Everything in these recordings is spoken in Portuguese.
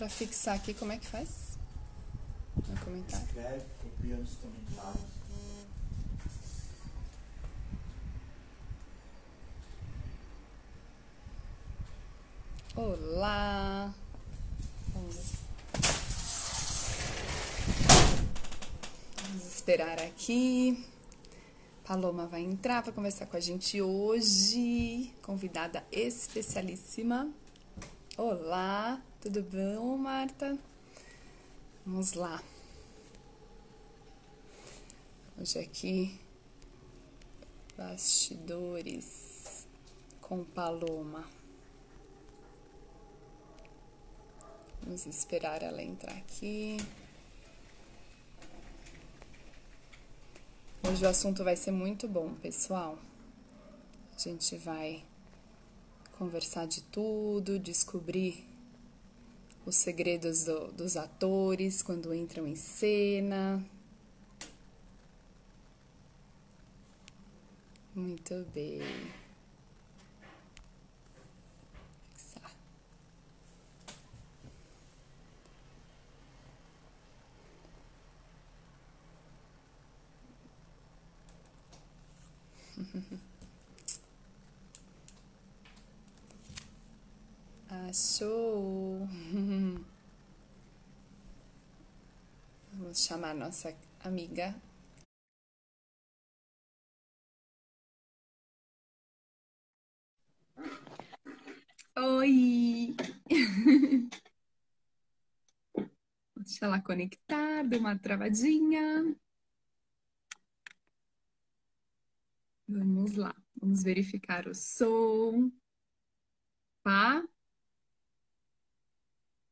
Pra fixar aqui, como é que faz? No comentário. Escreve, copia nos comentários. Olá! Vamos, vamos esperar aqui. Paloma vai entrar para conversar com a gente hoje. Convidada especialíssima. Olá, tudo bom, Marta? Vamos lá. Hoje aqui, bastidores com Paloma. Vamos esperar ela entrar aqui. Hoje o assunto vai ser muito bom, pessoal. A gente vai conversar de tudo, descobrir os segredos do, dos atores quando entram em cena. Muito bem. Achou! Vamos chamar nossa amiga. Oi! Deixa ela conectar, deu uma travadinha. Vamos lá, vamos verificar o som. Pá.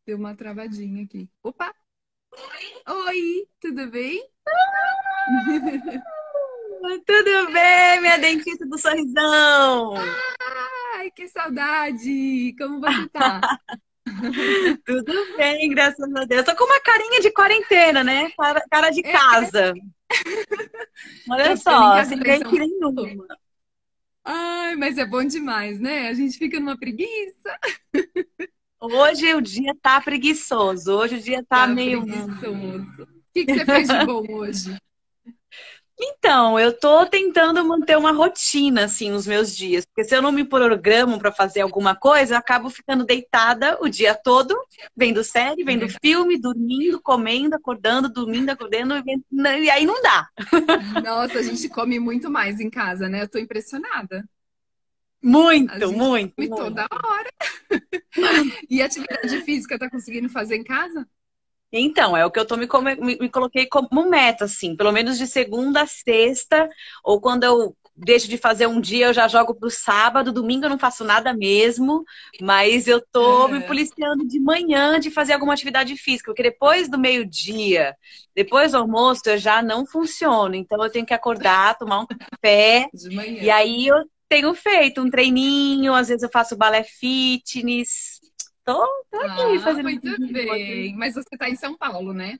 Deu uma travadinha aqui. Opa! Oi, tudo bem? Tudo bem, minha dentista do sorrisão? Ai, que saudade! Como você tá? Tudo bem, graças a Deus. Tô com uma carinha de quarentena, né? Cara, cara de É. casa. Olha ficando em só, sem que nenhuma. Ai, mas é bom demais, né? A gente fica numa preguiça. Hoje o dia tá preguiçoso. Hoje o dia tá Tá meio. preguiçoso. O que que você fez de bom hoje? Então, eu tô tentando manter uma rotina, assim, nos meus dias. Porque se eu não me programo pra fazer alguma coisa, eu acabo ficando deitada o dia todo, vendo série, vendo Verdade. filme, dormindo, comendo, acordando, dormindo, acordando, e e aí não dá. Nossa, a gente come muito mais em casa, né? Eu tô impressionada. Muito, gente muito, muito. toda hora. E atividade física tá conseguindo fazer em casa? Então, é o que eu tô me, come- me, me coloquei como meta, assim, pelo menos de segunda a sexta, ou quando eu deixo de fazer um dia, eu já jogo pro sábado, domingo eu não faço nada mesmo, mas eu tô me policiando de manhã de fazer alguma atividade física, porque depois do meio-dia, depois do almoço, eu já não funciono, então eu tenho que acordar, tomar um café, De manhã. e aí eu tenho feito um treininho, às vezes eu faço balé fitness, tô, tô aqui Ah, fazendo muito bem. Mas você tá em São Paulo, né?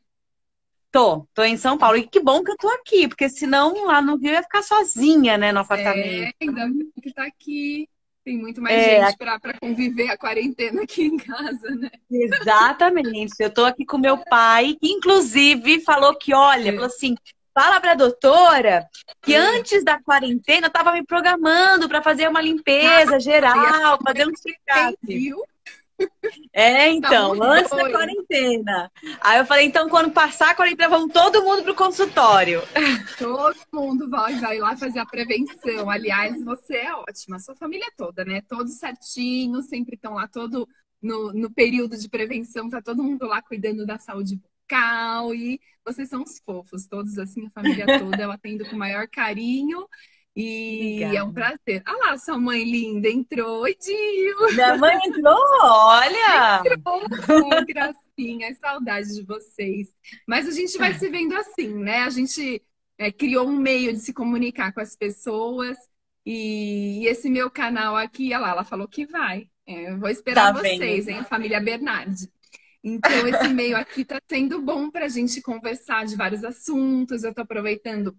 Tô, tô em São Paulo. E que bom que eu tô aqui, porque senão lá no Rio eu ia ficar sozinha, né, no apartamento. É, ainda bem que tá aqui. Tem muito mais É, gente pra, pra conviver a quarentena aqui em casa, né? Exatamente. Eu tô aqui com meu pai, que inclusive falou que, olha, É. falou assim, fala pra doutora que É. antes da quarentena eu tava me programando pra fazer uma limpeza geral, fazer um Quem check-up. É, então, muito antes da doido. quarentena. Aí eu falei, então, quando passar a quarentena, vamos todo mundo pro consultório. Todo mundo vai, vai lá fazer a prevenção. Aliás, você é ótima, sua família toda, né? Todos certinho, sempre estão lá todo no, no período de prevenção, tá todo mundo lá cuidando da saúde bucal e vocês são os fofos, todos assim, a família toda, eu atendo com o maior carinho. E Obrigada. é um prazer. Ah lá, sua mãe linda entrou. Oi, Dio! Minha mãe entrou, olha! Oh, gracinha, saudade de vocês. Mas a gente vai se vendo assim, né? A gente é, criou um meio de se comunicar com as pessoas. E, esse meu canal aqui, olha lá, ela falou que vai. É, vou esperar Tá vocês, hein, família Bernardi. Então, esse meio aqui tá sendo bom para a gente conversar de vários assuntos. Eu tô aproveitando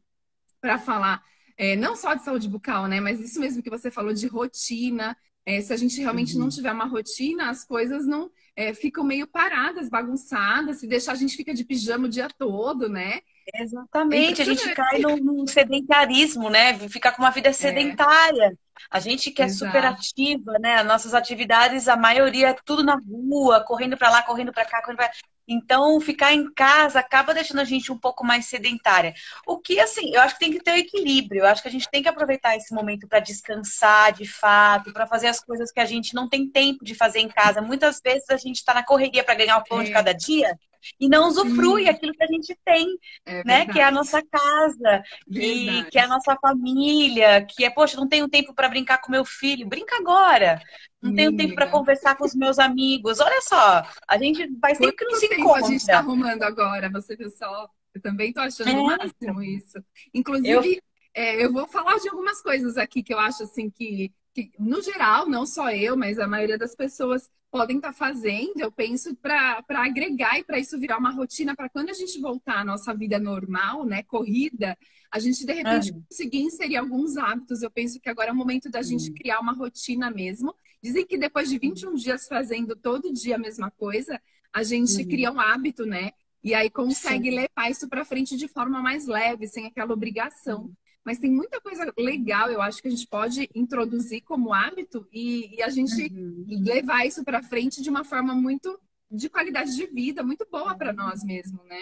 para falar é, não só de saúde bucal, né? Mas isso mesmo que você falou de rotina. É, se a gente realmente uhum. não tiver uma rotina, as coisas não é, ficam meio paradas, bagunçadas. Se deixar, a gente fica de pijama o dia todo, né? Exatamente, a gente cai num, num, sedentarismo, né? Ficar com uma vida é. sedentária. A gente que é Exato. super ativa, né? As nossas atividades, a maioria é tudo na rua, correndo para lá, correndo para cá, correndo pra... Então, ficar em casa acaba deixando a gente um pouco mais sedentária. O que, assim, eu acho que tem que ter um equilíbrio. Eu acho que a gente tem que aproveitar esse momento para descansar de fato, para fazer as coisas que a gente não tem tempo de fazer em casa. Muitas vezes a gente está na correria para ganhar o pão é. de cada dia e não usufrui Sim. aquilo que a gente tem, é né? Que é a nossa casa, que, que, é a nossa família, que é, poxa, não tenho tempo para brincar com meu filho, brinca agora. Não tenho tempo para conversar com os meus amigos. Olha só, a gente faz tempo que não se encontra. a gente está arrumando agora, você viu só? Eu também estou achando é. o máximo isso. Inclusive, eu... É, eu vou falar de algumas coisas aqui que eu acho assim que, que, no geral, não só eu, mas a maioria das pessoas podem estar tá fazendo, eu penso, para agregar e para isso virar uma rotina, para quando a gente voltar à nossa vida normal, né, corrida, a gente de repente uhum. conseguir inserir alguns hábitos. Eu penso que agora é o momento da gente uhum. criar uma rotina mesmo Dizem que depois de 21 dias fazendo todo dia a mesma coisa, a gente uhum. cria um hábito, né? E aí consegue Sim. levar isso para frente de forma mais leve, sem aquela obrigação. Mas tem muita coisa legal, eu acho que a gente pode introduzir como hábito e, e a gente uhum. levar isso para frente de uma forma muito de qualidade de vida, muito boa para nós mesmo, né?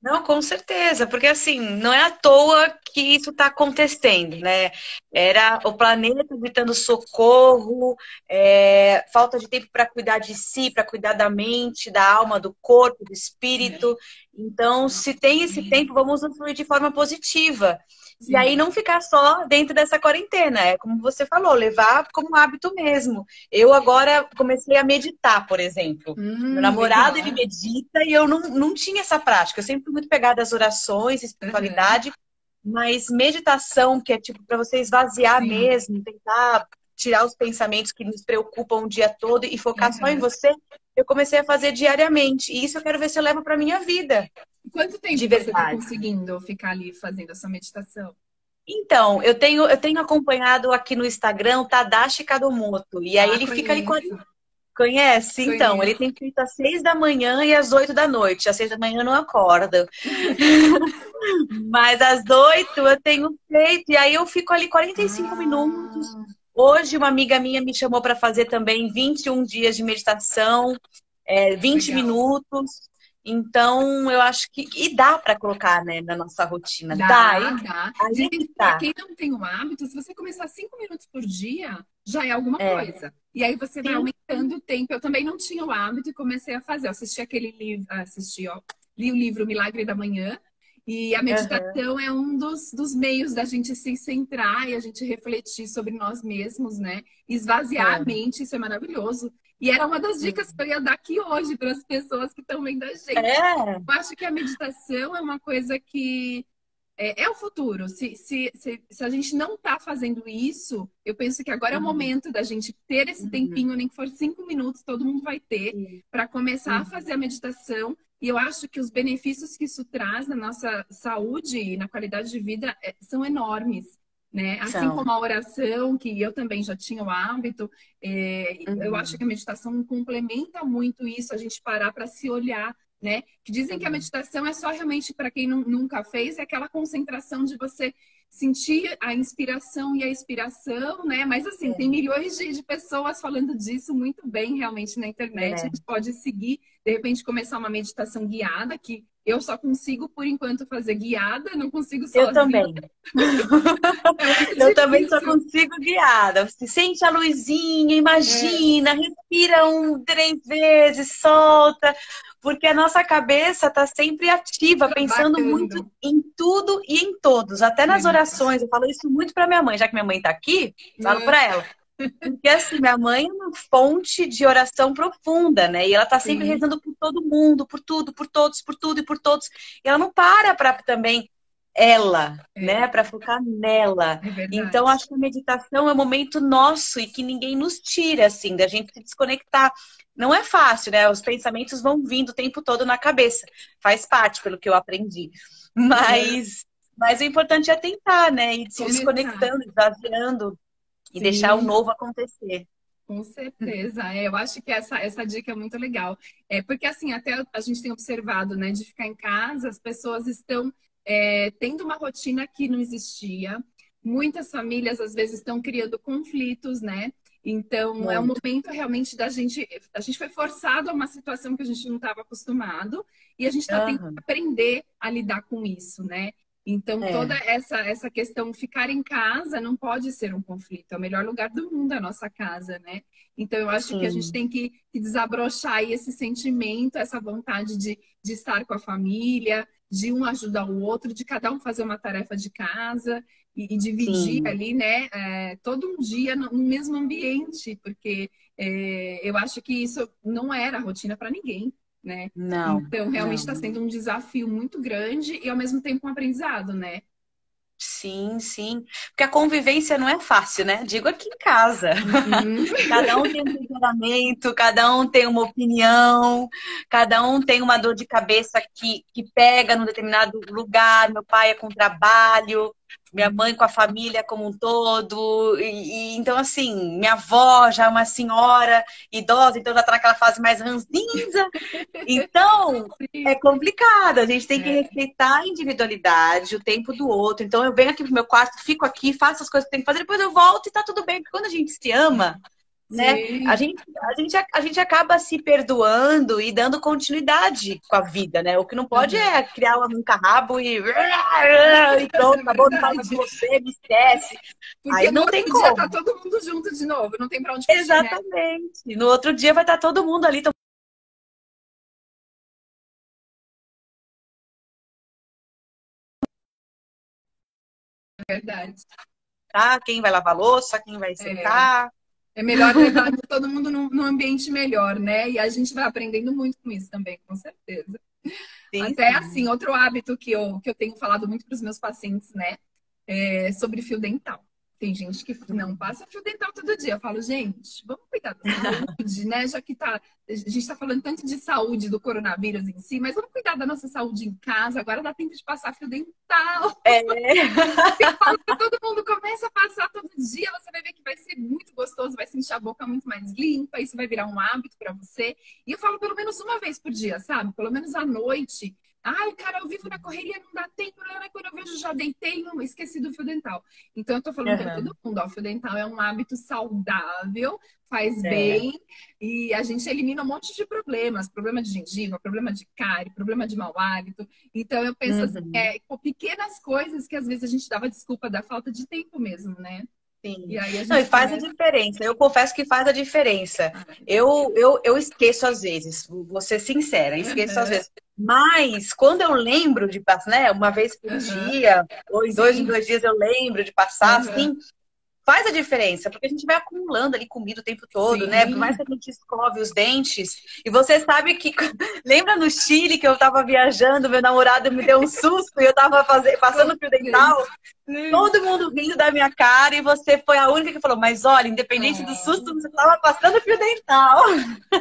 Não, com certeza, porque assim, não é à toa que isso está acontecendo, né? Era o planeta gritando socorro, é, falta de tempo para cuidar de si, para cuidar da mente, da alma, do corpo, do espírito. Então, se tem esse tempo, vamos usufruir de forma positiva. Sim. E aí não ficar só dentro dessa quarentena, é como você falou, levar como hábito mesmo. Eu agora comecei a meditar, por exemplo. Hum, Meu namorado, legal. ele medita e eu não, não tinha essa prática. Eu sempre fui muito pegada às orações, espiritualidade, uhum. mas meditação, que é tipo para você esvaziar Sim. mesmo, tentar tirar os pensamentos que nos preocupam o dia todo e focar uhum. só em você, eu comecei a fazer diariamente. E isso eu quero ver se eu levo para minha vida. Quanto tempo de você está conseguindo ficar ali fazendo essa meditação? Então, eu tenho, eu tenho acompanhado aqui no Instagram o Tadashi Kadomoto. E aí ah, ele conheço. fica ali com. Conhece? Conheço. Então, ele tem feito às seis da manhã e às oito da noite. Às seis da manhã eu não acordo. Mas às oito eu tenho feito. E aí eu fico ali 45 ah. minutos. Hoje, uma amiga minha me chamou para fazer também 21 dias de meditação, é, 20 Legal. minutos. Então, eu acho que. E dá para colocar, né, na nossa rotina. Dá, dá. dá. Gente tá. quem não tem o hábito, se você começar cinco minutos por dia, já é alguma é. coisa. E aí você Sim. vai aumentando o tempo. Eu também não tinha o hábito e comecei a fazer. Eu assisti aquele livro, assisti, ó, li o livro Milagre da Manhã. E a meditação uhum. é um dos, dos meios da gente se centrar e a gente refletir sobre nós mesmos, né? Esvaziar é. a mente, isso é maravilhoso. E era uma das dicas que eu ia dar aqui hoje para as pessoas que estão vendo a gente. É. Eu acho que a meditação é uma coisa que é, é o futuro. Se, se, se, se, a gente não está fazendo isso, eu penso que agora uhum. é o uhum. momento da gente ter esse uhum. tempinho, nem que for cinco minutos, todo mundo vai ter, para começar uhum. a fazer a meditação. E eu acho que os benefícios que isso traz na nossa saúde e na qualidade de vida é, são enormes né? Assim então. como a oração, que eu também já tinha o hábito, é, uhum. eu acho que a meditação complementa muito isso, a gente parar para se olhar, né? Que dizem que a uhum. meditação é só realmente para quem nunca fez, é aquela concentração de você sentir a inspiração e a expiração, né? Mas assim, é. tem milhões de, de, pessoas falando disso muito bem realmente na internet. É. A gente pode seguir, de repente, começar uma meditação guiada, que eu só consigo, por enquanto, fazer guiada, não consigo sozinha. Eu também. é eu também só consigo guiada. Sente a luzinha, imagina, é. respira um, três vezes, solta. Porque a nossa cabeça está sempre ativa, pensando muito em tudo e em todos. Até nas orações, eu falo isso muito para minha mãe, já que minha mãe está aqui, falo para ela. Porque assim, minha mãe é uma fonte de oração profunda, né? E ela tá sempre Sim. rezando por todo mundo, por tudo, por todos, por tudo e por todos. E ela não para para também ela, é. né? Para focar nela. É então, acho que a meditação é um momento nosso e que ninguém nos tira, assim, da gente se desconectar. Não é fácil, né? Os pensamentos vão vindo o tempo todo na cabeça. Faz parte, pelo que eu aprendi. Mas, é. mas o importante é tentar, né? E se desconectando, esvaziando e Sim. deixar o novo acontecer. Com certeza, é, eu acho que essa, essa dica é muito legal. É porque assim, até a gente tem observado, né, de ficar em casa, as pessoas estão é, tendo uma rotina que não existia. Muitas famílias às vezes estão criando conflitos, né? Então muito. é um momento realmente da gente, a gente foi forçado a uma situação que a gente não estava acostumado e a gente está uhum. tentando aprender a lidar com isso, né? Então, é. toda essa, essa questão, ficar em casa não pode ser um conflito. É o melhor lugar do mundo a nossa casa, né? Então, eu acho Sim. que a gente tem que, que desabrochar esse sentimento, essa vontade de, de estar com a família, de um ajudar o outro, de cada um fazer uma tarefa de casa e, e dividir Sim. ali, né? É, todo um dia no, no mesmo ambiente, porque é, eu acho que isso não era rotina para ninguém né? Não. Então, realmente está sendo um desafio muito grande e ao mesmo tempo um aprendizado, né? Sim, sim. Porque a convivência não é fácil, né? Digo aqui em casa. Uhum. cada um tem um temperamento, cada um tem uma opinião, cada um tem uma dor de cabeça que, que pega num determinado lugar. Meu pai é com trabalho, minha mãe com a família como um todo. E, e, então, assim, minha avó já é uma senhora idosa, então já está naquela fase mais ranzinza. Então, é complicado. A gente tem que é. respeitar a individualidade, o tempo do outro. Então, eu venho aqui pro meu quarto, fico aqui, faço as coisas que tenho que fazer, depois eu volto e tá tudo bem. Porque quando a gente se ama, né? A gente, a, gente, a gente acaba se perdoando e dando continuidade com a vida, né? O que não pode uhum. é criar um carrabo e, e pronto, acabou, não fala de você, me esquece. Porque Aí não tem como. Dia tá todo mundo junto de novo, não tem pra onde fugir, né? Exatamente. Né? No outro dia vai estar tá todo mundo ali. Verdade. Tá? Quem vai lavar louça, quem vai sentar. É. É melhor levar todo mundo num, num, ambiente melhor, né? E a gente vai aprendendo muito com isso também, com certeza. Sim, Até sim. assim, outro hábito que eu, que eu tenho falado muito para os meus pacientes, né? É sobre fio dental. Tem gente que não passa fio dental todo dia. Eu falo, gente, vamos cuidar da saúde, né? Já que tá, a gente está falando tanto de saúde do coronavírus em si, mas vamos cuidar da nossa saúde em casa. Agora dá tempo de passar fio dental. É. Eu falo que todo mundo começa a passar todo dia, você vai ver que vai ser muito gostoso, vai sentir a boca muito mais limpa, isso vai virar um hábito para você. E eu falo pelo menos uma vez por dia, sabe? Pelo menos à noite Ai, cara, eu vivo na correria, não dá tempo. Né? Quando eu vejo, já deitei, não esqueci do fio dental. Então, eu tô falando uhum. para todo mundo: ó, o fio dental é um hábito saudável, faz é. bem e a gente elimina um monte de problemas: problema de gengiva, problema de cárie, problema de mau hálito. Então, eu penso assim, uhum. assim: é, pequenas coisas que às vezes a gente dava desculpa da falta de tempo mesmo, né? Sim. E aí Não, e faz começa... a diferença. Eu confesso que faz a diferença. Ah, eu, eu, eu esqueço às vezes, vou ser sincera, esqueço uhum. às vezes. Mas quando eu lembro de passar, né, uma vez por uhum. dia, ou em dois em dois dias eu lembro de passar, uhum. assim, faz a diferença, porque a gente vai acumulando ali comida o tempo todo, Sim. né? Por mais que a gente escove os dentes. E você sabe que. Lembra no Chile que eu tava viajando, meu namorado me deu um susto e eu tava fazendo, passando fio dental? Todo mundo rindo da minha cara e você foi a única que falou: Mas olha, independente é. do susto, você tava passando fio dental.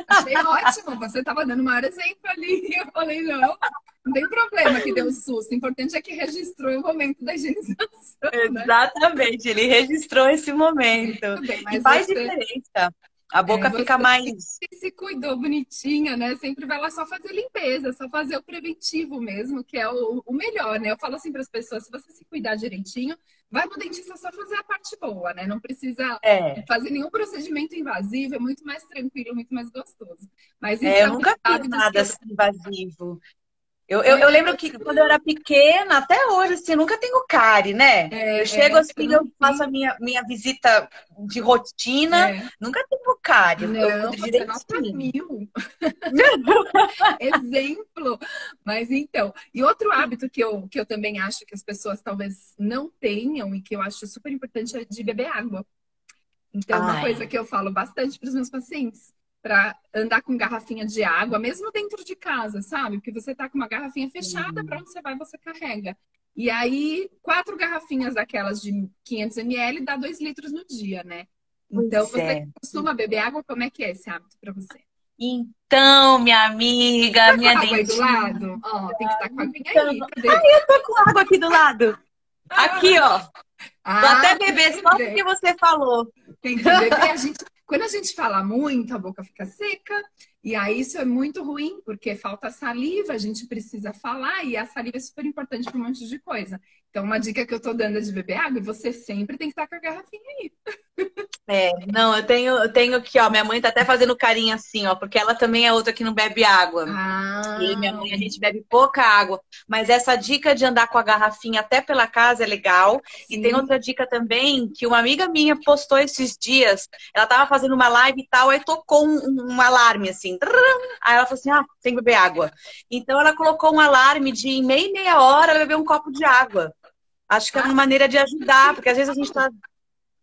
Achei ótimo, você tava dando o maior exemplo ali. Eu falei: Não. Não tem problema que deu susto. O importante é que registrou o momento da higienização. Né? Exatamente, ele registrou esse momento. Bem, e faz você... diferença. A boca é, fica mais. Se cuidou bonitinha, né? Sempre vai lá só fazer limpeza, só fazer o preventivo mesmo, que é o, o melhor, né? Eu falo assim para as pessoas: se você se cuidar direitinho, vai no dentista só fazer a parte boa, né? Não precisa é. fazer nenhum procedimento invasivo, é muito mais tranquilo, muito mais gostoso. Mas é, isso é, eu nunca fiz nada assim invasivo. Eu, eu, eu, lembro que quando eu era pequena, até hoje, assim, nunca tenho cárie, né? É, eu chego é, assim, eu faço a minha, minha visita de rotina, é. nunca tenho cárie. Não, eu você nota mil. Exemplo. Mas então, e outro hábito que eu, que eu também acho que as pessoas talvez não tenham e que eu acho super importante é de beber água. Então, Ai. uma coisa que eu falo bastante para os meus pacientes para andar com garrafinha de água, mesmo dentro de casa, sabe? Porque você tá com uma garrafinha fechada, para onde você vai, você carrega. E aí, quatro garrafinhas daquelas de 500 ml dá dois litros no dia, né? Então, pois você é. costuma beber água? Como é que é esse hábito para você? Então, minha amiga, tá minha com aí do lado? Ó, tem que estar tá com a aguinha então, aí. Cadê? Ai, eu tô com água aqui do lado. Aqui, ó. Ah, Vou até beber só porque você falou. Tem que beber. A gente, Quando a gente fala muito, a boca fica seca, e aí isso é muito ruim, porque falta saliva, a gente precisa falar, e a saliva é super importante para um monte de coisa. Então, uma dica que eu tô dando é de beber água, e você sempre tem que estar com a garrafinha aí. É, não, eu tenho, eu tenho aqui, ó, minha mãe tá até fazendo carinho assim, ó, porque ela também é outra que não bebe água. Ah. E minha mãe, a gente bebe pouca água. Mas essa dica de andar com a garrafinha até pela casa é legal. Sim. E tem outra dica também, que uma amiga minha postou esses dias. Ela tava fazendo uma live e tal, aí tocou um, um alarme, assim. Aí ela falou assim, ah, tem que beber água. Então ela colocou um alarme de meia e meia hora ela beber um copo de água. Acho que é uma maneira de ajudar, porque às vezes a gente tá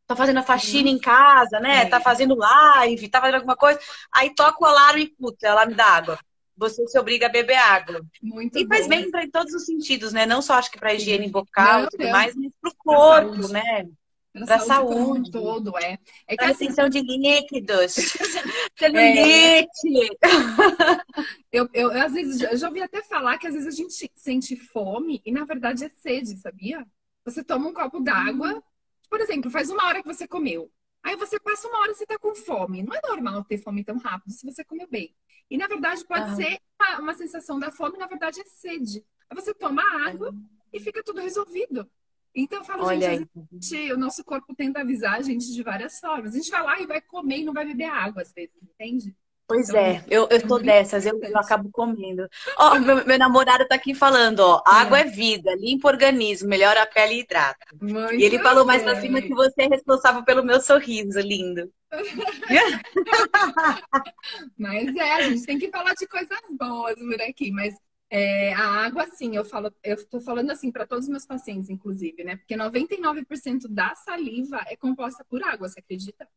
tá fazendo a faxina em casa, né? É. Tá fazendo live, tá fazendo alguma coisa. Aí toca o alarme e, puta, ela me dá água. Você se obriga a beber água. Muito e faz bem para todos os sentidos, né? Não só acho que para higiene bucal e tudo mais, mas pro corpo, saúde. né? Para saúde, saúde. todo, é. É que a assim, de líquidos. Celulite. É. eu, eu, às vezes, eu já ouvi até falar que às vezes a gente sente fome e na verdade é sede, sabia? Você toma um copo d'água, por exemplo, faz uma hora que você comeu. Aí você passa uma hora e você tá com fome. Não é normal ter fome tão rápido se você comeu bem. E na verdade pode ah. ser uma, uma, sensação da fome, na verdade é sede. Aí você toma água ah. e fica tudo resolvido. Então eu falo, Olha gente, gente, o nosso corpo tenta avisar a gente de várias formas. A gente vai lá e vai comer e não vai beber água às vezes, entende? Pois então, é, eu, eu tô dessas, eu, eu acabo comendo. Ó, meu, meu, namorado tá aqui falando, ó, água é. é vida, limpa o organismo, melhora a pele e hidrata. Muito e ele falou mais pra cima que você é responsável pelo meu sorriso, lindo. mas é, a gente tem que falar de coisas boas por aqui, mas é, a água, sim, eu falo, eu tô falando assim para todos os meus pacientes, inclusive, né? Porque 99% da saliva é composta por água, você acredita?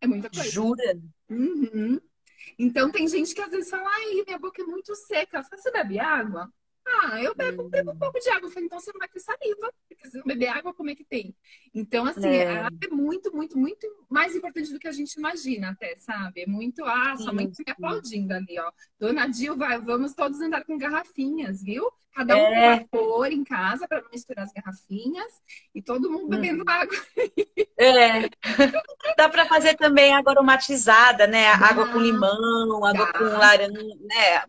É muita coisa. Jura? Uhum. Então tem gente que às vezes fala, ai, minha boca é muito seca. Você bebe água? Ah, eu bebo, bebo um pouco de água. Eu falei, então você não vai ter saliva, porque se não beber água, como é que tem? Então, assim, é. a água é muito, muito, muito mais importante do que a gente imagina, até, sabe? É muito, ah, sua mãe fica aplaudindo ali, ó. Dona Dil, vai, vamos todos andar com garrafinhas, viu? Cada um é. com uma cor em casa para não misturar as garrafinhas e todo mundo bebendo hum. água. É. Dá para fazer também água aromatizada, né? Água com limão, água com laranja, né?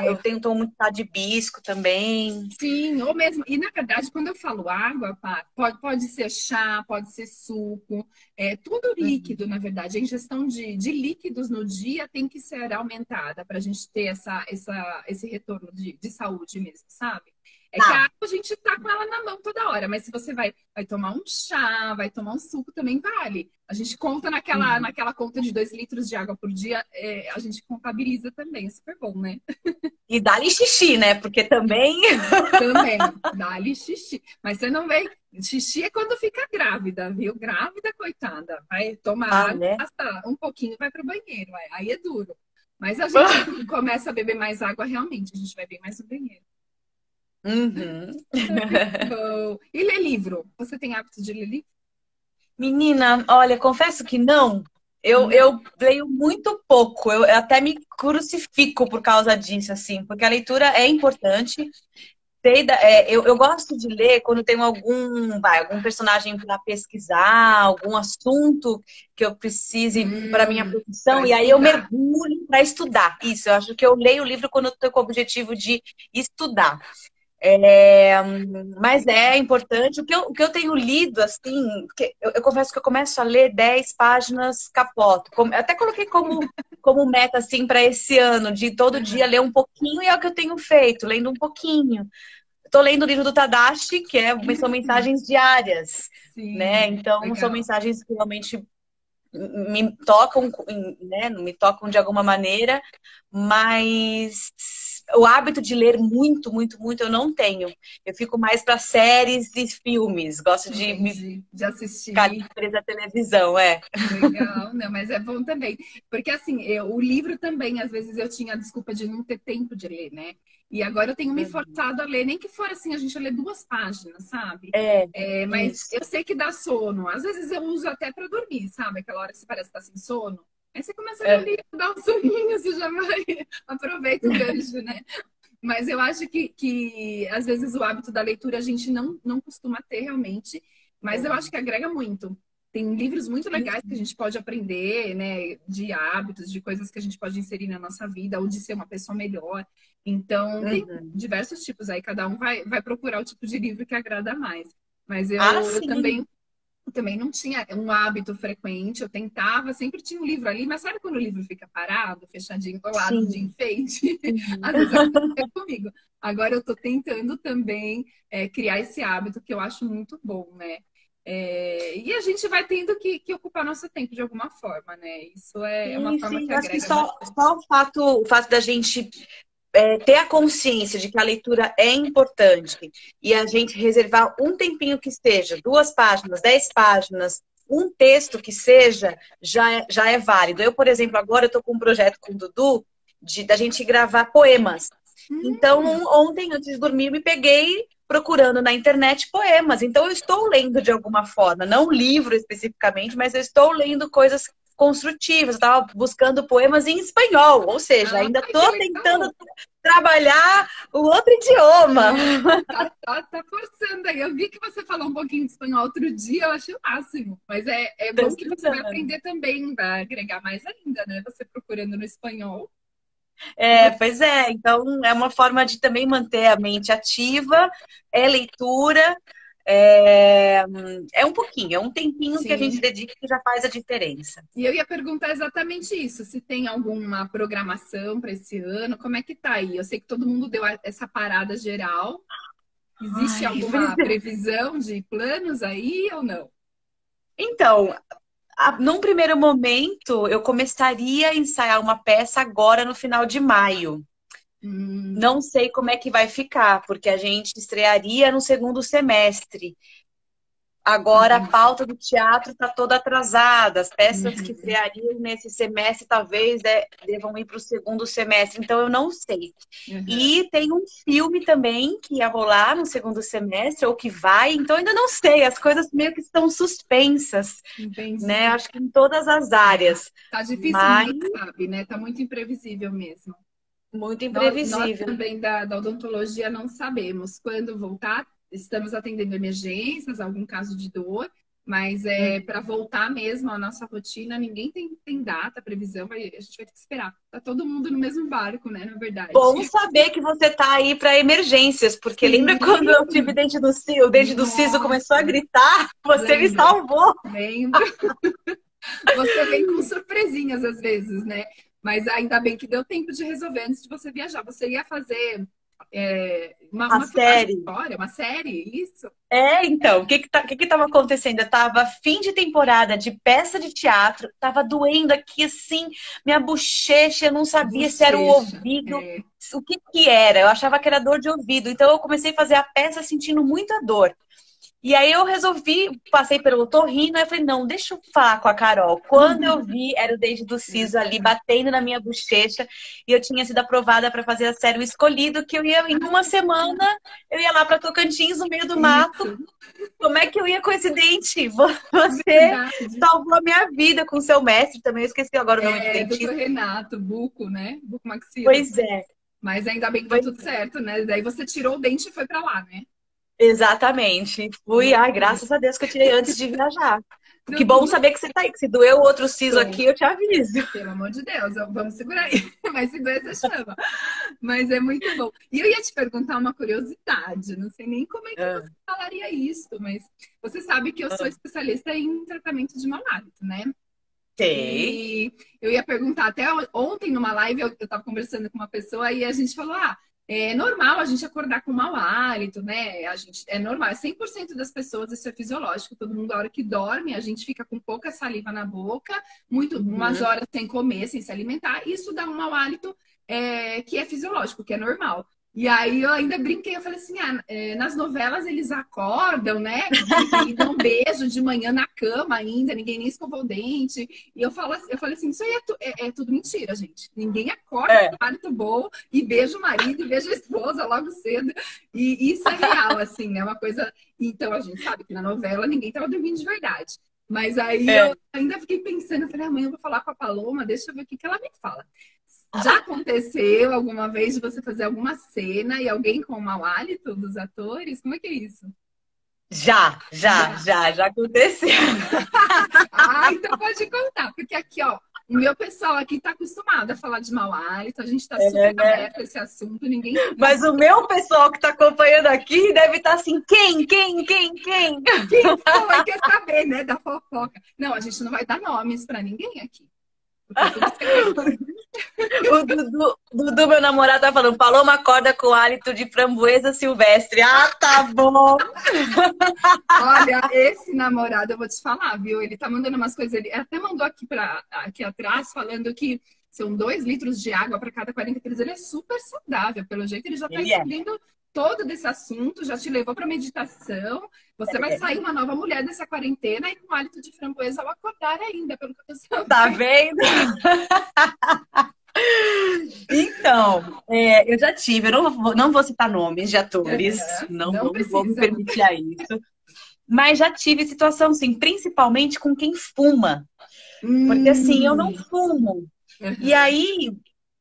É. Eu tenho tomo muito chá de hibisco também. Sim, ou mesmo. E na verdade, quando eu falo água, pode, pode ser chá, pode ser suco, é tudo uhum. líquido, uhum. na verdade. A ingestão de, de líquidos no dia tem que ser aumentada para a gente ter essa, essa, esse retorno de, de saúde mesmo, sabe? É tá. que a água a gente tá com ela na mão toda hora, mas se você vai, vai tomar um chá, vai tomar um suco, também vale. A gente conta naquela, uhum. naquela conta de dois litros de água por dia, é, a gente contabiliza também, é super bom, né? E dá-lhe xixi, né? Porque também. Também, dá-lhe xixi. Mas você não vem. Xixi é quando fica grávida, viu? Grávida, coitada. Vai tomar ah, água, né? um pouquinho vai pro banheiro. Aí é duro. Mas a gente começa a beber mais água, realmente, a gente vai bem mais no banheiro. Uhum. e ler livro? Você tem hábito de ler livro? Menina, olha, confesso que não. Eu, eu leio muito pouco, eu até me crucifico por causa disso, assim, porque a leitura é importante. É, eu, eu gosto de ler quando tem algum, vai, algum personagem para pesquisar, algum assunto que eu precise hum, para minha profissão, e aí eu mergulho para estudar. Isso, eu acho que eu leio o livro quando estou com o objetivo de estudar. É, mas é importante. O que, eu, o que eu tenho lido, assim, eu, eu, confesso que eu começo a ler 10 páginas capoto. Como, até coloquei como, como meta, assim, para esse ano, de todo dia ler um pouquinho, e é o que eu tenho feito, lendo um pouquinho. Estou lendo o livro do Tadashi, que é, são mensagens diárias, Sim, né? Então, legal. são mensagens que realmente me tocam, né? Me tocam de alguma maneira, mas o hábito de ler muito, muito, muito eu não tenho. Eu fico mais para séries e filmes. Gosto de me de assistir. Ficar presa à televisão, é. Legal, não, mas é bom também. Porque assim, eu, o livro também, às vezes eu tinha a desculpa de não ter tempo de ler, né? E agora eu tenho me uhum. forçado a ler, nem que for assim, a gente lê duas páginas, sabe? É. é mas isso. eu sei que dá sono. Às vezes eu uso até para dormir, sabe? Aquela hora que você parece estar tá sem sono. Aí você começa a ler, é. dá um soninho, você já vai, aproveita o gancho, né? Mas eu acho que, que, às vezes, o hábito da leitura a gente não, não costuma ter realmente, mas eu acho que agrega muito. tem livros muito legais que a gente pode aprender, né? De hábitos, de coisas que a gente pode inserir na nossa vida, ou de ser uma pessoa melhor. Então, tem Uhum. diversos tipos aí, cada um vai, vai procurar o tipo de livro que agrada mais. Mas eu, Ah, eu também, eu também não tinha um hábito frequente, eu tentava, sempre tinha um livro ali, mas sabe quando o livro fica parado, fechadinho, colado Sim. de enfeite? Às vezes acontece comigo. Agora eu tô tentando também é, criar esse hábito que eu acho muito bom, né? É, e a gente vai tendo que, que ocupar nosso tempo de alguma forma, né? Isso é, é uma Sim, forma sim. que Eu acho que agrega só, só o fato, o fato da gente é, ter a consciência de que a leitura é importante e a gente reservar um tempinho que seja, duas páginas, dez páginas, um texto que seja, já é, já é válido. Eu, por exemplo, agora estou com um projeto com o Dudu de da gente gravar poemas. Hum. Então, ontem, antes de dormir, me peguei procurando na internet poemas. Então, eu estou lendo de alguma forma, não um livro especificamente, mas eu estou lendo coisas construtivas. Eu estava buscando poemas em espanhol, ou seja, Ah, ainda estou tentando trabalhar o outro idioma. Tá, tá, tá forçando aí. Eu vi que você falou um pouquinho de espanhol outro dia, eu achei o máximo. Mas é, é bom que você vai aprender também, vai agregar mais ainda, né? Você procurando no espanhol. É, pois é. Então, é uma forma de também manter a mente ativa, é leitura. É, é um pouquinho, é um tempinho que a Sim. gente dedica que já faz a diferença. E eu ia perguntar exatamente isso, se tem alguma programação para esse ano, como é que tá aí? Eu sei que todo mundo deu essa parada geral. Existe Ai, alguma é. previsão de planos aí ou não? Então, num primeiro momento, eu começaria a ensaiar uma peça agora no final de maio. Hum, Não sei como é que vai ficar, porque a gente estrearia no segundo semestre. Agora a Uhum. pauta do teatro está toda atrasada. As peças que Uhum. estreariam nesse semestre talvez é, devam ir para o segundo semestre. Então eu não sei. uhum. E tem um filme também que ia rolar no segundo semestre, ou que vai, então ainda não sei. As coisas meio que estão suspensas, Entendi. né? Acho que em todas as áreas. Tá difícil, Mas- sabe, né? Tá muito imprevisível mesmo. Muito Nós, nós imprevisível. também da, da odontologia não sabemos quando voltar. Estamos atendendo emergências, algum caso de dor, mas Hum. é para voltar mesmo à nossa rotina, ninguém tem, tem data, previsão, vai- a gente vai ter que esperar. Tá todo mundo no mesmo barco, né? Na verdade. Bom saber que você tá aí para emergências, porque Sim. lembra quando eu tive dente do siso, o dente do siso começou a gritar? Você me salvou. Lembro. Você vem com surpresinhas às vezes, né? Mas ainda bem que deu tempo de resolver antes de você viajar. Você ia fazer é, uma, Uma uma série. fora, uma série, isso? É, então, o que que, tá, que que tava acontecendo? Eu tava fim de temporada de peça de teatro, tava doendo aqui assim, minha bochecha, eu não sabia se era o Bochecha, ouvido, é. o que que era. Eu achava que era dor de ouvido. Então eu comecei a fazer a peça sentindo muita dor. E aí eu resolvi, passei pelo otorrino, aí eu falei, não, deixa eu falar com a Carol. Quando eu vi, era o dente do siso ali batendo na minha bochecha e eu tinha sido aprovada para fazer a série O Escolhido, que eu ia em uma semana, eu ia lá para Tocantins, no meio do mato. Isso, Como é que eu ia com esse dente? Você verdade. salvou a minha vida com o seu mestre também, eu esqueci agora o nome do É, dentista. doutor Renato, buco, né? Buco maxila. Pois é. Mas ainda bem que deu tudo certo, né? Daí você tirou o dente e foi pra lá, né? Exatamente. Fui, ai, graças a Deus que eu tirei antes de viajar. Que bom saber que você tá aí. Que se doeu o outro siso Sim. aqui, eu te aviso. Pelo amor de Deus, eu- vamos segurar aí. Mas se doer, você chama. Mas é muito bom. E eu ia te perguntar uma curiosidade, não sei nem como é que Ah. você falaria isso, mas você sabe que eu sou especialista em tratamento de mau hálito, né? Sei. E eu ia perguntar, até ontem numa live eu, eu tava conversando com uma pessoa e a gente falou: ah, é normal a gente acordar com mau hálito, né? A gente, é normal, é 100% das pessoas, isso é fisiológico. Todo mundo, a hora que dorme, a gente fica com pouca saliva na boca, muito, Uhum. umas horas sem comer, sem se alimentar. Isso dá um mau hálito é, que é fisiológico, que é normal. E aí eu ainda brinquei, eu falei assim, ah, é, nas novelas eles acordam, né? E, e dão um beijo de manhã na cama ainda, ninguém nem escovou o dente. E eu, falo, assim- eu falei assim, isso aí é, tu- é- é tudo mentira, gente. Ninguém acorda É. com hálito bom e beija o marido e beija a esposa logo cedo. E isso é real, assim, né? Uma coisa... Então a gente sabe que na novela ninguém tava dormindo de verdade. Mas aí É. eu ainda fiquei pensando, eu falei, amanhã eu vou falar com a Paloma, deixa eu ver o que, que ela me fala. Já aconteceu alguma vez de você fazer alguma cena e alguém com mau hálito dos atores? Como é que é isso? Já, já, já, já aconteceu. ah, então pode contar, porque aqui, ó, o meu pessoal aqui está acostumado a falar de mau hálito, a gente está super é, aberto a esse assunto, ninguém. Mas o meu pessoal que está acompanhando aqui deve estar tá assim: quem, quem, quem, quem? Quem foi? Quer saber, né? Da fofoca. Não, a gente não vai dar nomes para ninguém aqui. o Dudu, Dudu, meu namorado, tá falando, falou uma corda com hálito de framboesa silvestre. Ah, tá bom! Olha, esse namorado, eu vou te falar, viu? Ele tá mandando umas coisas, ele até mandou aqui, pra, aqui atrás, falando que são dois litros de água para cada 40 quilos. Ele é super saudável, pelo jeito ele já tá ele é. Todo desse assunto, já te levou para meditação. Você é. vai sair uma nova mulher dessa quarentena e com hálito de framboesa ao acordar ainda, pelo que eu tô sabendo. Tá vendo? Então, é, eu já tive, eu não vou, não vou citar nomes de atores, uhum, não, não, não vou me permitir a isso. Mas já tive situação, sim, principalmente com quem fuma. Hum. Porque assim, eu não fumo. Uhum. E aí,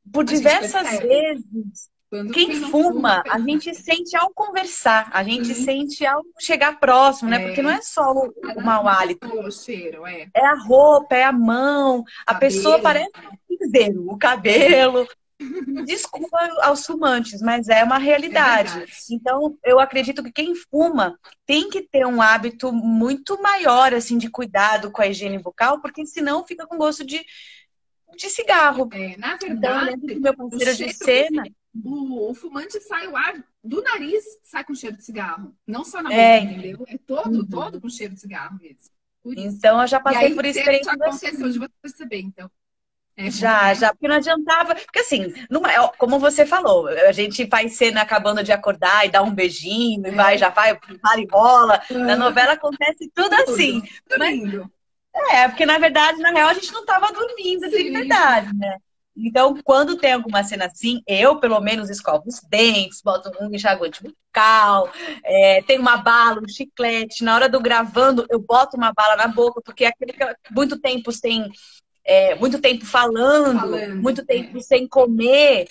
por diversas vezes, quando quem, fuma, fuma a gente sente ao conversar, a gente uhum. sente ao chegar próximo, né? É. Porque não é só o, o mau hálito. O cheiro, é. é a roupa, é a mão, a cabelo. pessoa parece um o cabelo. Desculpa aos fumantes, mas é uma realidade. É então, eu acredito que quem fuma tem que ter um hábito muito maior, assim, de cuidado com a higiene bucal, porque senão fica com gosto de, de cigarro. É, na verdade, então, meu parceiro de cena o, o, fumante sai o ar do nariz, sai com cheiro de cigarro. Não só na é. boca, é. entendeu? É todo, uhum. todo com cheiro de cigarro mesmo. Então eu já passei aí, por experiência. Já aconteceu de você perceber, então. É já, já, porque não adiantava. Porque assim, é, como você falou, a gente faz cena acabando de acordar e dá um beijinho, é. e vai, já vai, para e bola. Na novela acontece tudo, tudo assim. Tudo mas, é, porque na verdade, na real, a gente não estava dormindo Sim. de verdade, né? Então, quando tem alguma cena assim, eu, pelo menos, escovo os dentes, boto um enxaguante bucal, é, tem uma bala, um chiclete. Na hora do gravando, eu boto uma bala na boca, porque aquele que muito tempo sem. É, muito tempo falando, falando muito tempo é. sem comer,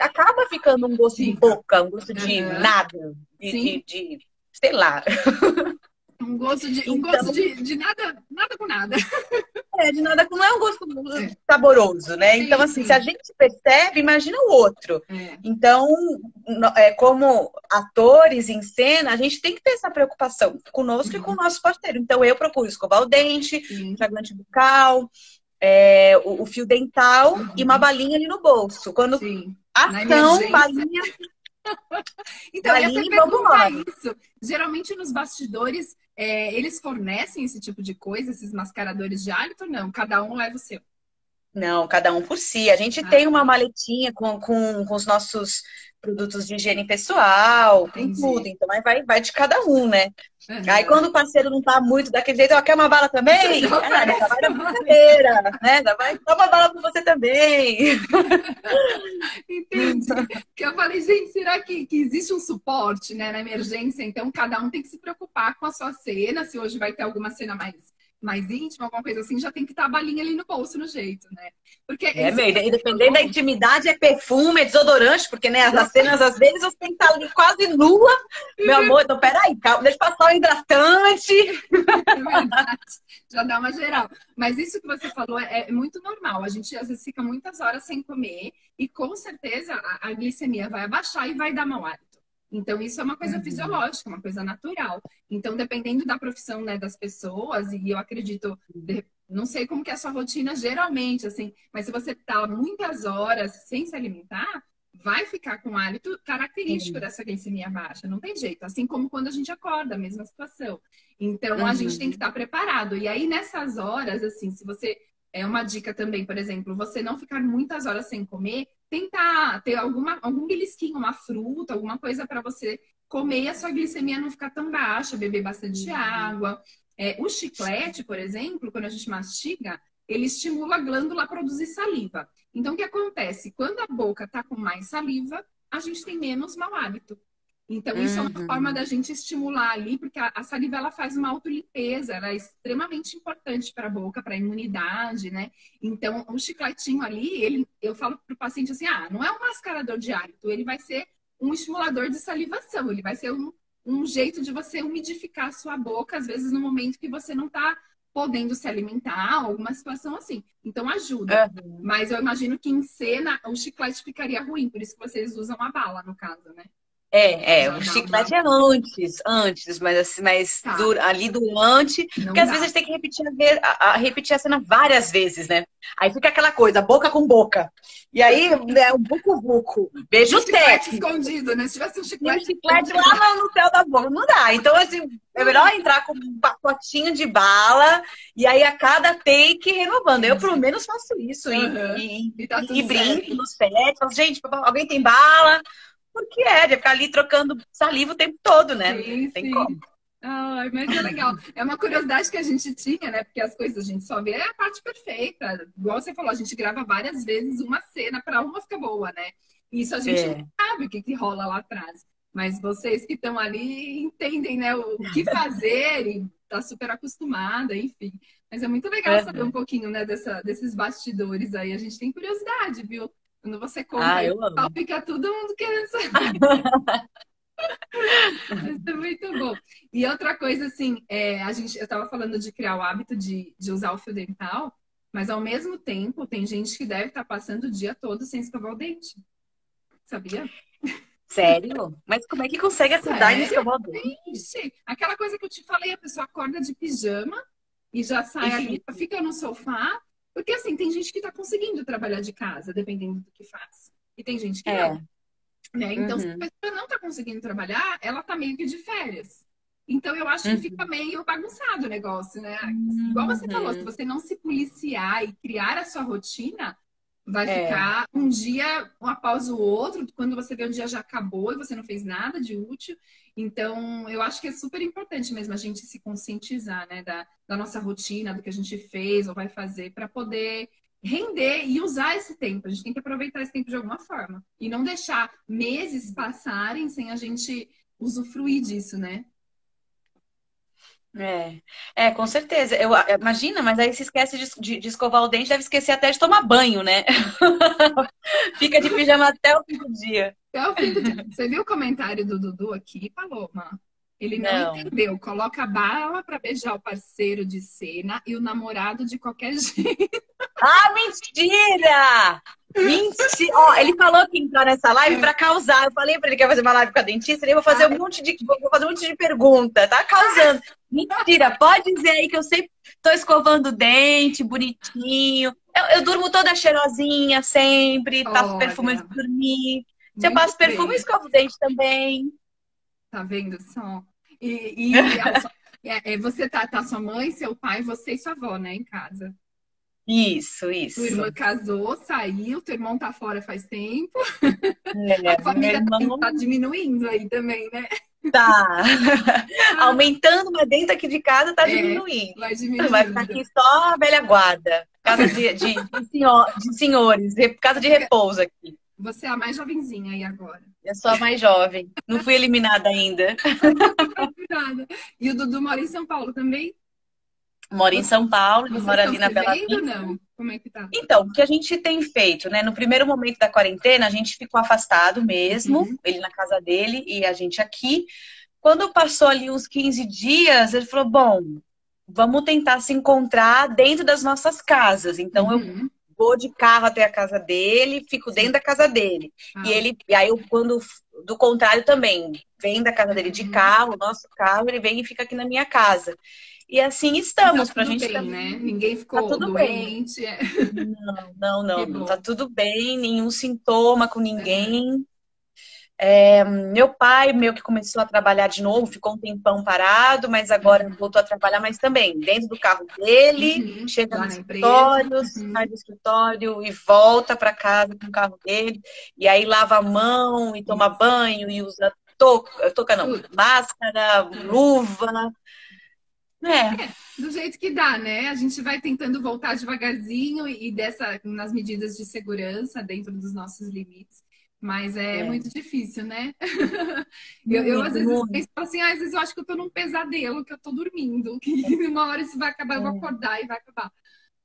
acaba ficando um gosto Sim. de boca, um gosto de uhum. nada, de, de, de, sei lá. Um gosto de, um então, gosto de, de nada, nada com nada. É, de nada com não é um gosto é. saboroso, né? Sim, então, assim, sim. se a gente percebe, imagina o outro. É. Então, é, como atores em cena, a gente tem que ter essa preocupação conosco uhum. e com o nosso parceiro. Então, eu procuro escovar o dente, fragante bucal, é, o, o, fio dental uhum. e uma balinha ali no bolso. Quando Sim. ação, balinha então, Daí, eu ia perguntar isso. Geralmente nos bastidores, é, eles fornecem esse tipo de coisa, esses mascaradores de hálito não? Cada um leva o seu? Não, cada um por si. A gente ah. tem uma maletinha com, com, com os nossos produtos de higiene pessoal, tem tudo. Então aí vai, vai de cada um, né? Uhum. Aí quando o parceiro não tá muito daquele jeito, ó, quer uma bala também? Ah, né? vai na brincadeira, né? Vai, dá uma bala pra você também. Entendi. Porque eu falei, gente, será que, que existe um suporte né, na emergência? Então cada um tem que se preocupar com a sua cena, se hoje vai ter alguma cena mais mais íntima, alguma coisa assim, já tem que estar a balinha ali no bolso, no jeito, né? Porque é, meu, e dependendo da intimidade, é perfume, é desodorante, porque, né, as cenas, às vezes, você tem que estar ali quase nua. Meu amor, então, peraí, calma, deixa eu passar o hidratante. É verdade, já dá uma geral. Mas isso que você falou é, é muito normal. A gente, às vezes, fica muitas horas sem comer e, com certeza, a, a glicemia vai abaixar e vai dar mau ar. Então, isso é uma coisa uhum. fisiológica, uma coisa natural. Então, dependendo da profissão né, das pessoas, e eu acredito, não sei como que é a sua rotina geralmente, assim, mas se você tá muitas horas sem se alimentar, vai ficar com hálito característico dessa glicemia baixa, não tem jeito. Assim como quando a gente acorda, a mesma situação. Então, uhum. a gente tem que estar uhum. tá preparado. E aí, nessas horas, assim, se você é uma dica também, por exemplo, você não ficar muitas horas sem comer, tentar ter alguma, algum belisquinho, uma fruta, alguma coisa para você comer e a sua glicemia não ficar tão baixa, beber bastante uhum. água. É, o chiclete, por exemplo, quando a gente mastiga, ele estimula a glândula a produzir saliva. Então, o que acontece? Quando a boca está com mais saliva, a gente tem menos mau hálito. Então, isso uhum. é uma forma uhum. da gente estimular ali, porque a, a saliva ela faz uma autolimpeza, ela é extremamente importante para a boca, para a imunidade, né? Então, o chicletinho ali, ele, eu falo para o paciente assim: ah, não é um mascarador de hálito, ele vai ser um estimulador de salivação, ele vai ser um, um jeito de você umidificar a sua boca, às vezes no momento que você não está podendo se alimentar, alguma situação assim. Então ajuda. Uhum. Mas eu imagino que em cena o chiclete ficaria ruim, por isso que vocês usam a bala, no caso, né? É, é, o chiclete é antes, antes, mas assim, mas tá. ali durante, não porque dá. às vezes a gente tem que repetir a, a, repetir a cena várias vezes, né? Aí fica aquela coisa, boca com boca. E aí, né, o buco-buco, beijo o técnico. escondido, né? Se tivesse um chiclete, um chiclete lá no céu da boca, não dá. Então, assim, é melhor entrar com um pacotinho de bala e aí a cada take renovando. Eu, pelo menos, faço isso. Uhum. E, e, e, tá e brinco no set. Gente, alguém tem bala? Porque é, de ficar ali trocando saliva o tempo todo, né? Sim, Tem sim. como. Ai, mas é legal. É uma curiosidade que a gente tinha, né? Porque as coisas a gente só vê a parte perfeita. Igual você falou, a gente grava várias vezes uma cena para uma ficar boa, né? Isso a gente é. não sabe o que, que rola lá atrás. Mas vocês que estão ali entendem, né, o que fazer e tá super acostumada, enfim. Mas é muito legal é. saber um pouquinho, né, dessa, desses bastidores aí. A gente tem curiosidade, viu? Quando você conta, ah, eu fica todo mundo querendo saber. Isso é muito bom. E outra coisa, assim, é, a gente, eu estava falando de criar o hábito de, de usar o fio dental, mas ao mesmo tempo tem gente que deve estar tá passando o dia todo sem escovar o dente. Sabia? Sério? Mas como é que consegue acordar e escovar o dente? Aquela coisa que eu te falei, a pessoa acorda de pijama e já sai e ali, fica no sofá porque assim, tem gente que está conseguindo trabalhar de casa, dependendo do que faz. E tem gente que é. não. Né? Então, uhum. se a pessoa não está conseguindo trabalhar, ela está meio que de férias. Então, eu acho que uhum. fica meio bagunçado o negócio, né? Uhum. Igual você falou, se você não se policiar e criar a sua rotina, vai é. ficar um dia um após o outro, quando você vê o dia já acabou e você não fez nada de útil. Então, eu acho que é super importante mesmo a gente se conscientizar, né, da, da nossa rotina, do que a gente fez ou vai fazer, para poder render e usar esse tempo. A gente tem que aproveitar esse tempo de alguma forma e não deixar meses passarem sem a gente usufruir disso, né? É, é, com certeza. Eu, imagina, mas aí se esquece de, de, de, escovar o dente, deve esquecer até de tomar banho, né? Fica de pijama até o fim do dia. Até o fim do dia. Você viu o comentário do Dudu aqui, Paloma? Ele não, não. entendeu. Coloca bala para beijar o parceiro de cena e o namorado de qualquer jeito. Ah, mentira! Mentira! Ó, ele falou que entrou nessa live para causar. Eu falei para ele que ia fazer uma live com a dentista, ele vai fazer um monte de vou fazer um monte de pergunta, tá causando. Mentira, pode dizer aí que eu sempre tô escovando o dente, bonitinho. Eu, eu durmo toda cheirosinha sempre, passo perfume antes de dormir. Se eu passo perfume, escovo o dente também. Tá vendo só? E, e é, é, você tá, tá sua mãe, seu pai, você e sua avó, né, em casa. Isso, isso. Tua irmã casou, saiu, teu irmão tá fora faz tempo. É, a família tá irmão... tá diminuindo aí também, né? Tá. Aumentando, mas dentro aqui de casa tá é, diminuindo. Vai diminuindo. Vai ficar aqui só a velha guarda. Casa de, de, de, senhor, de senhores, casa de repouso aqui. Você é a mais jovenzinha aí agora. Eu sou a mais jovem. Não fui eliminada ainda. e o Dudu mora em São Paulo também? Mora em São Paulo, ele mora ali na Bela Vista. não? Como é que tá? Então, o que a gente tem feito, né? No primeiro momento da quarentena, a gente ficou afastado mesmo, uhum. ele na casa dele e a gente aqui. Quando passou ali uns 15 dias, ele falou: bom, vamos tentar se encontrar dentro das nossas casas. Então, uhum. eu vou de carro até a casa dele, fico dentro da casa dele. Ah. E ele, e aí eu, quando do contrário também, vem da casa dele de uhum. carro, nosso carro, ele vem e fica aqui na minha casa. E assim estamos, tá pra gente bem, né? Ninguém ficou tá doente. É. Não, não, não, tá tudo bem, nenhum sintoma com ninguém. É, meu pai, meu que começou a trabalhar de novo, ficou um tempão parado, mas agora voltou a trabalhar, mas também dentro do carro dele, uhum. chega no escritório, uhum. sai do escritório e volta para casa com o carro dele, e aí lava a mão e toma banho e usa touca, touca não, máscara, luva. É. é. do jeito que dá, né? A gente vai tentando voltar devagarzinho e dessa nas medidas de segurança dentro dos nossos limites. Mas é, é. muito difícil, né? eu, eu, às vezes penso assim, ah, às vezes eu acho que eu tô num pesadelo, que eu tô dormindo, que uma hora isso vai acabar, eu vou é. acordar e vai acabar.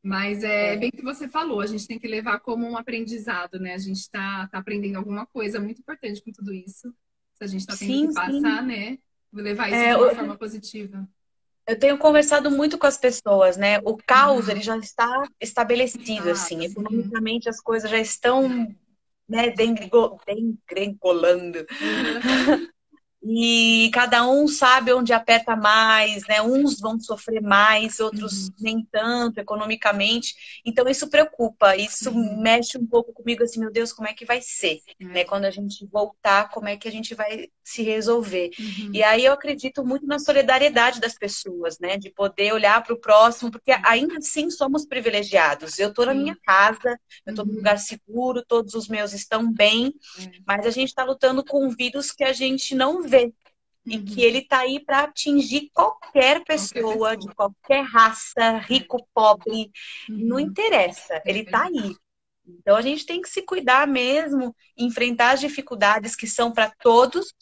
Mas é, é bem que você falou, a gente tem que levar como um aprendizado, né? A gente está tá aprendendo alguma coisa muito importante com tudo isso. Se a gente está tendo sim, que passar, sim. né? levar isso é, de uma eu... forma positiva. Eu tenho conversado muito com as pessoas, né? O caos, uhum. ele já está estabelecido, ah, assim. Sim. Economicamente, as coisas já estão né, dengringolando. Uhum. E cada um sabe onde aperta mais, né? Uns vão sofrer mais, outros uhum. nem tanto economicamente. Então isso preocupa, isso uhum. mexe um pouco comigo assim, meu Deus, como é que vai ser, uhum. né? Quando a gente voltar, como é que a gente vai se resolver? Uhum. E aí eu acredito muito na solidariedade das pessoas, né? De poder olhar para o próximo, porque ainda assim somos privilegiados. Eu estou na minha casa, eu estou num uhum. lugar seguro, todos os meus estão bem, é. mas a gente está lutando com vírus que a gente não vê viver. E que ele está aí para atingir qualquer pessoa, qualquer pessoa, de qualquer raça, rico, pobre, uhum. não interessa, ele está aí. Então a gente tem que se cuidar mesmo, enfrentar as dificuldades que são para todos,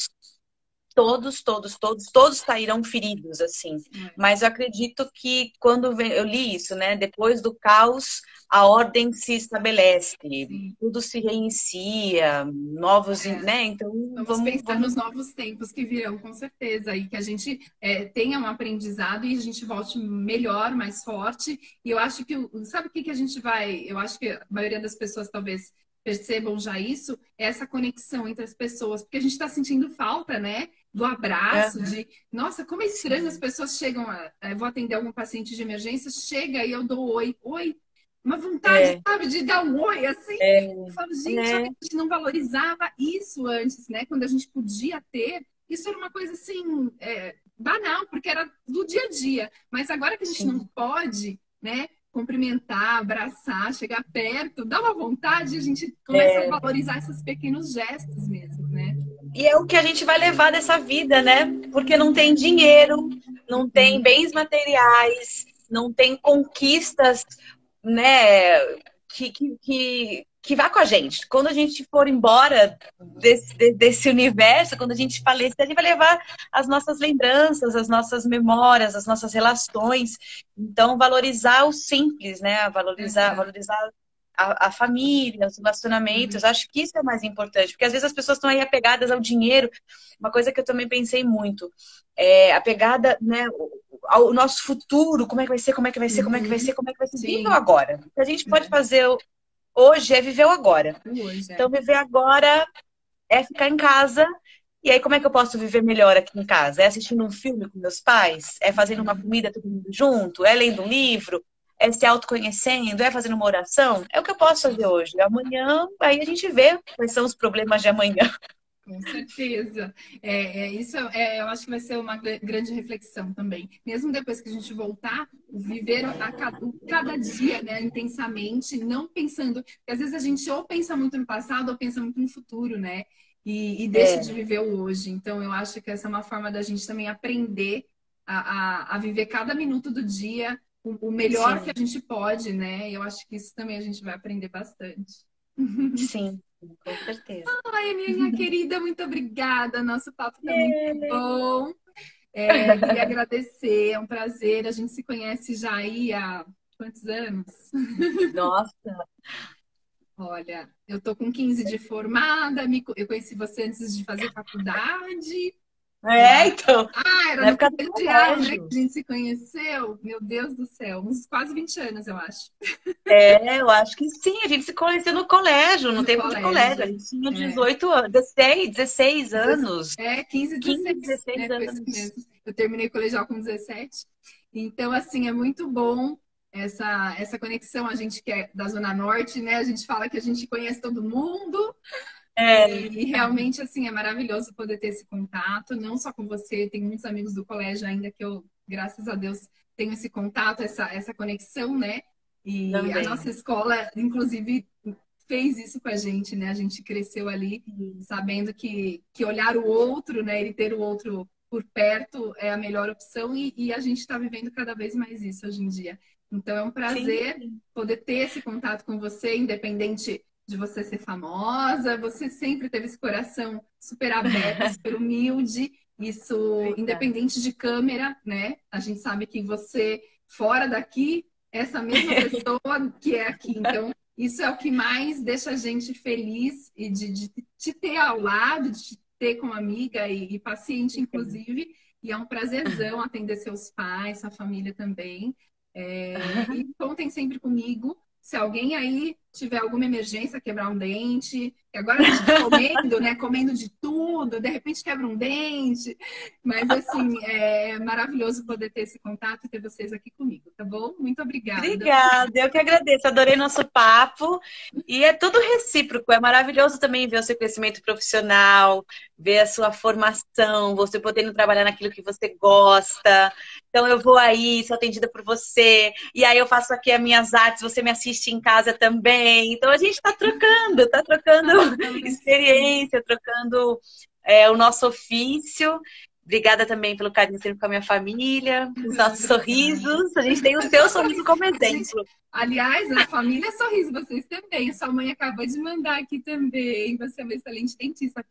todos, todos, todos, todos sairão feridos, assim. É. Mas eu acredito que quando eu li isso, né, depois do caos, a ordem se estabelece, Sim. tudo se reinicia, novos, é. né? Então vamos, vamos pensar vamos... nos novos tempos que virão, com certeza, e que a gente é, tenha um aprendizado e a gente volte melhor, mais forte. E eu acho que, sabe o que, que a gente vai? Eu acho que a maioria das pessoas talvez percebam já isso, é essa conexão entre as pessoas, porque a gente está sentindo falta, né? Do abraço, é. de nossa, como é estranho as pessoas chegam, a, eu vou atender algum paciente de emergência, chega e eu dou oi, oi, uma vontade, é. sabe, de dar um oi, assim. É. Eu falo, gente, é. a gente não valorizava isso antes, né? Quando a gente podia ter, isso era uma coisa assim, é, banal, porque era do dia a dia. Mas agora que a gente Sim. não pode, né? Cumprimentar, abraçar, chegar perto, dá uma vontade, a gente começa a é. valorizar esses pequenos gestos mesmo, né? E é o que a gente vai levar dessa vida, né? Porque não tem dinheiro, não tem bens materiais, não tem conquistas né, que, que, que, que vá com a gente. Quando a gente for embora desse, desse universo, quando a gente falecer, a gente vai levar as nossas lembranças, as nossas memórias, as nossas relações. Então, valorizar o simples, né? Valorizar, uhum. valorizar a, a, família, os relacionamentos. Uhum. Acho que isso é mais importante, porque às vezes as pessoas estão aí apegadas ao dinheiro. Uma coisa que eu também pensei muito, é apegada, né? ao nosso futuro, como é que vai ser, como é que vai ser, como é que vai ser, como é que vai ser. Viva agora. O que a gente pode fazer hoje é viver o agora. Hoje, é. Então, viver agora é ficar em casa. E aí, como é que eu posso viver melhor aqui em casa? É assistindo um filme com meus pais? É fazendo uma comida todo mundo junto? É lendo um livro? É se autoconhecendo? É fazendo uma oração? É o que eu posso fazer hoje. Amanhã, aí a gente vê quais são os problemas de amanhã. Com certeza. É, é isso é, eu acho que vai ser uma grande reflexão também. Mesmo depois que a gente voltar, viver a cada, cada dia, né, intensamente, não pensando. Porque às vezes a gente ou pensa muito no passado ou pensa muito no futuro, né? E, e deixa é. de viver o hoje. Então, eu acho que essa é uma forma da gente também aprender a, a, a viver cada minuto do dia o, melhor Sim. que a gente pode, né? Eu acho que isso também a gente vai aprender bastante. Sim. Com certeza. Ai, minha querida, muito obrigada. Nosso papo tá muito bom. É, queria agradecer, é um prazer. A gente se conhece já aí há quantos anos? Nossa! Olha, eu tô com 15 de formada, eu conheci você antes de fazer faculdade. É, então. Ah, era no colegial, né? Que a gente se conheceu. Meu Deus do céu, uns quase 20 anos, eu acho. É, eu acho que sim. A gente se conheceu no colégio, no, no tempo colégio. de colégio. A gente tinha 18 é. anos, 16, 16 anos. É, 15, 16, 15, 16 né? anos. Eu terminei o colegial com 17. Então, assim, é muito bom essa, essa conexão. A gente que é da Zona Norte, né? A gente fala que a gente conhece todo mundo. É. E, realmente, assim, é maravilhoso poder ter esse contato, não só com você, tem muitos amigos do colégio ainda que eu, graças a Deus, tenho esse contato, essa, essa conexão, né? E Também. a nossa escola, inclusive, fez isso com a gente, né? A gente cresceu ali sabendo que, que olhar o outro, né? E ter o outro por perto é a melhor opção e, e a gente está vivendo cada vez mais isso hoje em dia. Então é um prazer Sim. poder ter esse contato com você, independente de você ser famosa, você sempre teve esse coração super aberto, super humilde. Isso, independente de câmera, né? A gente sabe que você, fora daqui, é essa mesma pessoa que é aqui. Então, isso é o que mais deixa a gente feliz e de, de te ter ao lado, de ter como amiga e, e paciente, inclusive. E é um prazerzão atender seus pais, sua família também. É, e contem sempre comigo. Se alguém aí tiver alguma emergência, quebrar um dente, agora a gente tá comendo, né? Comendo de tudo, de repente quebra um dente. Mas assim, é maravilhoso poder ter esse contato e ter vocês aqui comigo, tá bom? Muito obrigada. Obrigada, eu que agradeço, adorei nosso papo. E é tudo recíproco, é maravilhoso também ver o seu crescimento profissional, ver a sua formação, você podendo trabalhar naquilo que você gosta. Então eu vou aí, sou atendida por você, e aí eu faço aqui as minhas artes, você me assiste em casa também. Então a gente está trocando, está trocando experiência, trocando é, o nosso ofício. Obrigada também pelo carinho sempre com a minha família, os nossos sorrisos. A gente tem o seu sorriso como exemplo. Aliás, a família é sorriso, vocês também. A sua mãe acabou de mandar aqui também. Você é uma excelente dentista.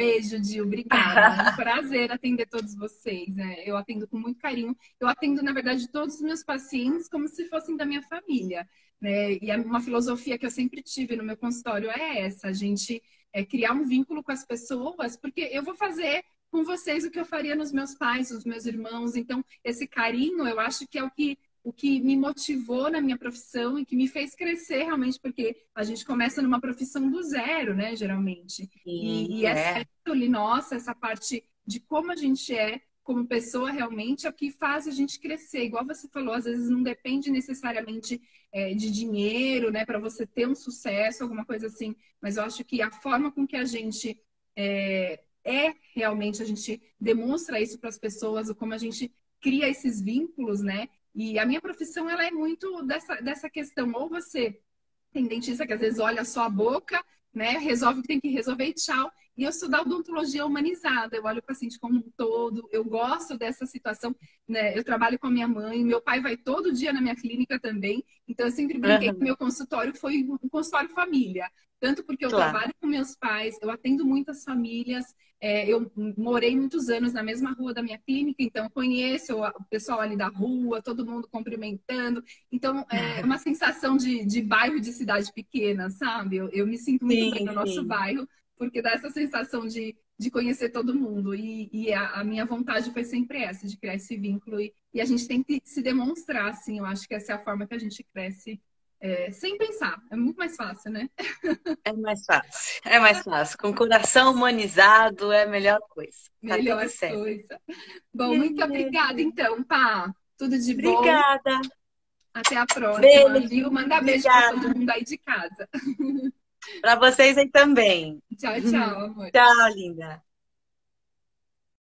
Beijo, Dil. Obrigada. É um prazer atender todos vocês. Né? Eu atendo com muito carinho. Eu atendo, na verdade, todos os meus pacientes como se fossem da minha família. Né? E uma filosofia que eu sempre tive no meu consultório é essa: a gente é, criar um vínculo com as pessoas, porque eu vou fazer com vocês o que eu faria nos meus pais, os meus irmãos. Então, esse carinho, eu acho que é o que o que me motivou na minha profissão e que me fez crescer realmente, porque a gente começa numa profissão do zero, né, geralmente. Sim, e, e é. ali, nossa, essa parte de como a gente é como pessoa realmente é o que faz a gente crescer. Igual você falou, às vezes não depende necessariamente é, de dinheiro, né, para você ter um sucesso, alguma coisa assim. Mas eu acho que a forma com que a gente é, é realmente, a gente demonstra isso para as pessoas, como a gente cria esses vínculos, né? E a minha profissão, ela é muito dessa, dessa questão. Ou você tem dentista que às vezes olha só a boca, né? Resolve o que tem que resolver e tchau. E eu sou da odontologia humanizada, eu olho o paciente como um todo, eu gosto dessa situação, né? Eu trabalho com a minha mãe, meu pai vai todo dia na minha clínica também, então eu sempre brinquei uhum. que meu consultório foi um consultório família. Tanto porque eu claro. trabalho com meus pais, eu atendo muitas famílias, é, eu morei muitos anos na mesma rua da minha clínica, então conheço o pessoal ali da rua, todo mundo cumprimentando. Então, é uma sensação de, de bairro de cidade pequena, sabe? Eu, eu me sinto muito sim, bem no nosso sim. bairro, porque dá essa sensação de, de conhecer todo mundo. E, e a, a, minha vontade foi sempre essa, de criar esse vínculo. E, e, a gente tem que se demonstrar, assim. Eu acho que essa é a forma que a gente cresce é, sem pensar. É muito mais fácil, né? É mais fácil. É mais fácil. Com o coração humanizado é a melhor coisa. Tá melhor coisa. Bom, muito obrigada, então, Pá. Tudo de bom. Obrigada. Até a próxima, beijo. viu? Manda beijo para todo mundo aí de casa. Para vocês aí também. Tchau, tchau, amor. Tchau, linda.